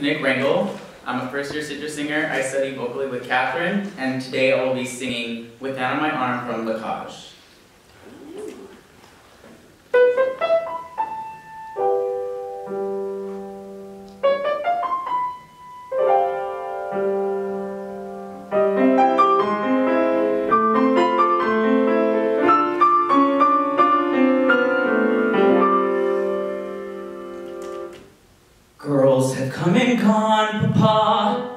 Nick Rangel. I'm a first year citrus singer. I study vocally with Catherine, and today I will be singing With That On My Arm from La Cage. girls have come and gone, Papa.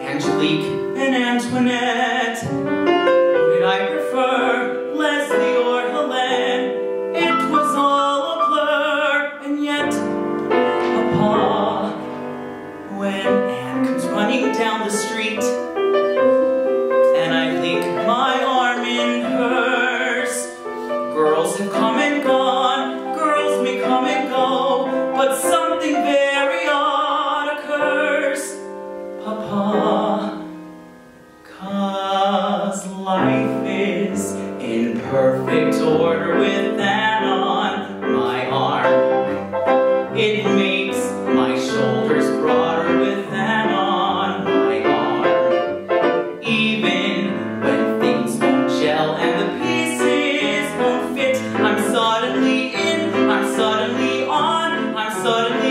Angelique and Antoinette. Would I prefer, Lisette or Helene? It was all a blur, and yet, Papa, when Anne comes running down the street, and I link my arm in hers, girls have come and gone. sorry.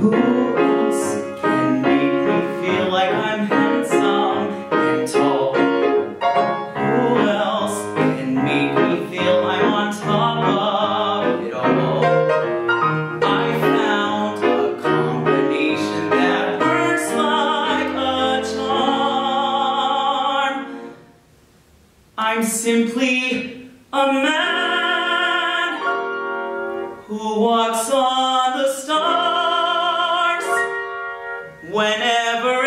Who else can make me feel like I'm handsome and tall? Who else can make me feel I'm on top of it all? I found a combination that works like a charm. I'm simply a man who walks on the stars whenever